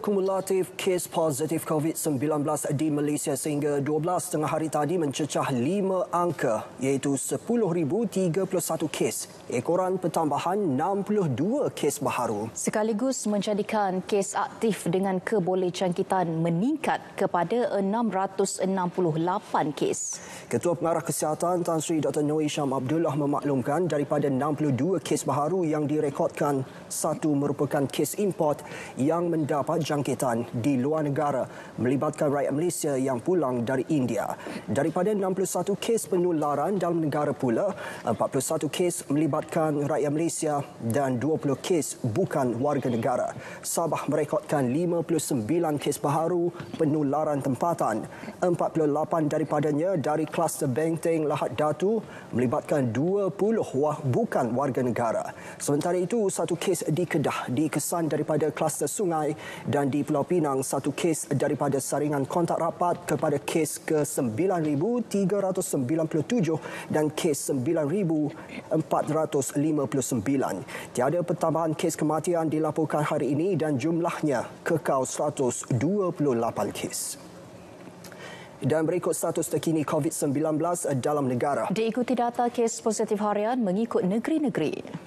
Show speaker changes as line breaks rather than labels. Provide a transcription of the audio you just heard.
Kumulatif kes positif COVID-19 di Malaysia sehingga 12 tengah hari tadi mencecah 5 angka iaitu 10,031 kes. Ekoran pertambahan 62 kes baharu.
Sekaligus menjadikan kes aktif dengan kebolehjangkitan meningkat kepada 668 kes.
Ketua Pengarah Kesihatan Tan Sri Dr. Noe Syam Abdullah memaklumkan daripada 62 kes baharu yang direkodkan, satu merupakan kes import yang mendapat jangkitan di luar negara melibatkan rakyat Malaysia yang pulang dari India. Daripada 61 kes penularan dalam negara pula, 41 kes melibatkan rakyat Malaysia dan 20 kes bukan warga negara. Sabah merekodkan 59 kes baharu penularan tempatan. 48 daripadanya dari kluster Benteng Lahad Datu melibatkan 20 wah bukan warga negara. Sementara itu, satu kes di Kedah dikesan daripada kluster sungai dan di Pulau Pinang satu kes daripada saringan kontak rapat kepada kes ke 9397 dan kes 9459. Tiada pertambahan kes kematian dilaporkan hari ini dan jumlahnya kekal 128 kes. Dan berikut status terkini COVID-19 dalam negara.
Diikuti data kes positif harian mengikut negeri-negeri.